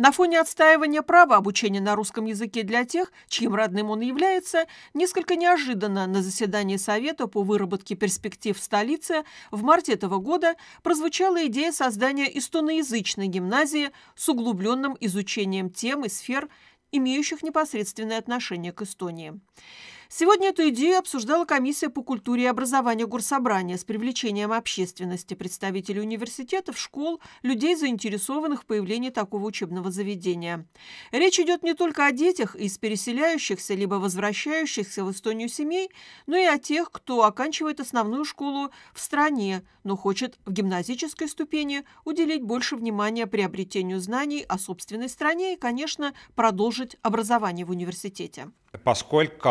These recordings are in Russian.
На фоне отстаивания права обучения на русском языке для тех, чьим родным он является, несколько неожиданно на заседании Совета по выработке перспектив столице в марте этого года прозвучала идея создания эстоноязычной гимназии с углубленным изучением тем и сфер, имеющих непосредственное отношение к Эстонии. Сегодня эту идею обсуждала комиссия по культуре и образованию Горсобрания с привлечением общественности, представителей университетов, школ, людей, заинтересованных в появлении такого учебного заведения. Речь идет не только о детях из переселяющихся либо возвращающихся в Эстонию семей, но и о тех, кто оканчивает основную школу в стране, но хочет в гимназической ступени уделить больше внимания приобретению знаний о собственной стране и, конечно, продолжить образование в университете. Поскольку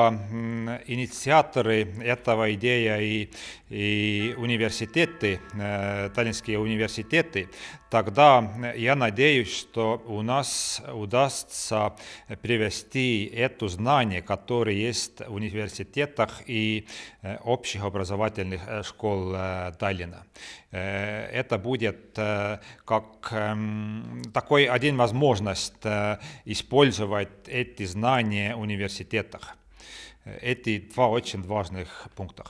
инициаторы этого идея и, и университеты, э, Таллинские университеты, тогда я надеюсь, что у нас удастся привести это знание, которое есть в университетах и э, общих образовательных э, школ Таллина. Это будет как эм, такой один возможность использовать эти знания в университетах. Эти два очень важных пункта.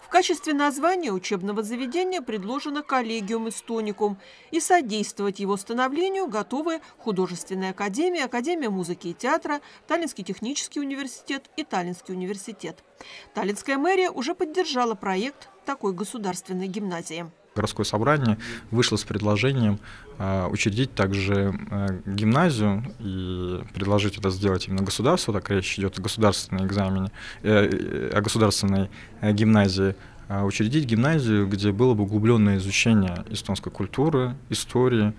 В качестве названия учебного заведения предложено коллегиум эстоникум, и содействовать его становлению готовы Художественная академия, Академия музыки и театра, Таллинский технический университет и Таллинский университет. Таллинская мэрия уже поддержала проект такой государственной гимназии городское собрание вышло с предложением а, учредить также э, гимназию и предложить это сделать именно государству, так речь идет о государственной экзамене, э, э, о государственной гимназии, а, учредить гимназию, где было бы углубленное изучение эстонской культуры, истории,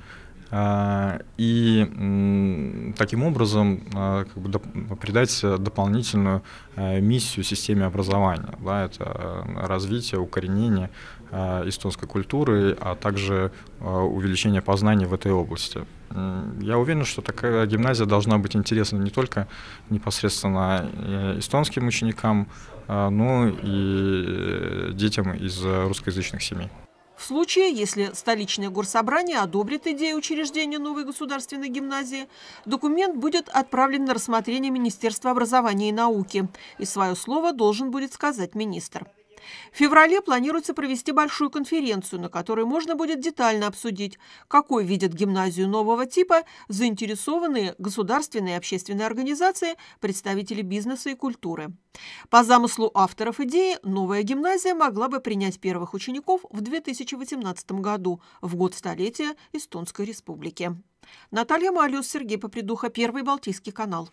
и таким образом как бы придать дополнительную миссию системе образования. Да, это развитие, укоренение Э, эстонской культуры, а также э, увеличение познаний в этой области. Я уверен, что такая гимназия должна быть интересна не только непосредственно э, эстонским ученикам, но и детям из русскоязычных семей. В случае, если столичное горсобрание одобрит идею учреждения новой государственной гимназии, документ будет отправлен на рассмотрение Министерства образования и науки, и свое слово должен будет сказать министр. В феврале планируется провести большую конференцию, на которой можно будет детально обсудить, какой видят гимназию нового типа заинтересованные государственные и общественные организации, представители бизнеса и культуры. По замыслу авторов идеи, новая гимназия могла бы принять первых учеников в 2018 году, в год столетия Эстонской Республики. Наталья Малиус, Сергей Попридуха, Первый Балтийский канал.